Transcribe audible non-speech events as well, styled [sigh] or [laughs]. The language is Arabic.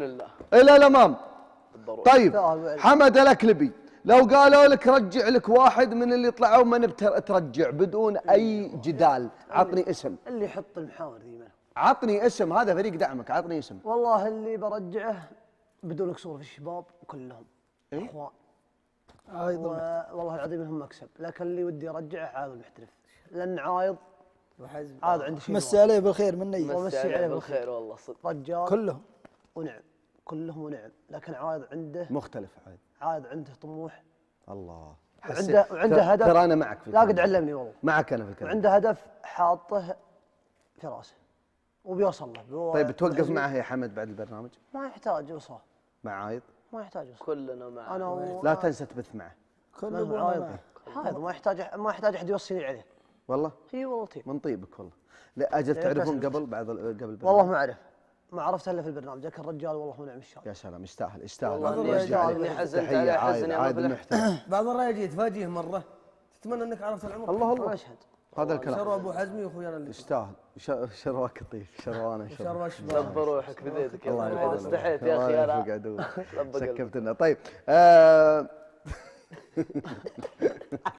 لله. إلى الامام بالضرورة. طيب. حمد الاكلبي لو قالوا لك رجع لك واحد من اللي طلعوا من ترجع بدون أي جدال. عطني اسم. اللي يحط المحاور ذي عطني اسم هذا فريق دعمك. عطني اسم. والله اللي برجعه بدون قصور في الشباب كلهم. إيه؟ أخوان. أيضا و- والله العظيم انهم مكسب لكن اللي ودي أرجعه عايض المحترف لأن عايض. وحزم عايض عنده شيء مسي عليه بالخير من نية ومسي مسي عليه. بالخير. والله صدق. رجال. كلهم. ونعم. كلهم ونعم. لكن عايض عنده مختلف عاد. عايض عنده طموح. الله. وعنده وعنده هدف. ترى أنا معك في لا قد. علمني والله. معك أنا في الكلام. وعنده هدف حاطه في راسه. وبيوصل له. طيب توقف الحزم معه يا حمد بعد البرنامج. ما يحتاج وصل مع عايض ما يحتاج وصل كلنا معه أنا و... لا تنسى تبث معه. عايض يقولون معه هذا ما يحتاج ما يحتاج أحد يوصيني عليه. والله؟ هي والله طيب. من طيبك والله. لا أجل لا، تعرفون قبل بعد ال- قبل. والله ما أعرف. ما عرفت إلا في البرنامج. لكن الرجال والله ونعم الشاطر يا سلام يستاهل يستاهل. والله الرجال. إني حزنت عليه حزن يا مبلغ. [laughs] بعض يجي تفاجئه مرة. تتمنى إنك عرفت العمر الله الله. اشهد هذا شروا الكلام أبو حزمي واخوي أنا اللي يستاهل. ش- شرواك طيب شروانة شروا لب روحك بذيتك يا الله أخي. يحفظك. استحيت يا أخي أنا. سكبت لنا طيب آه. [laughs]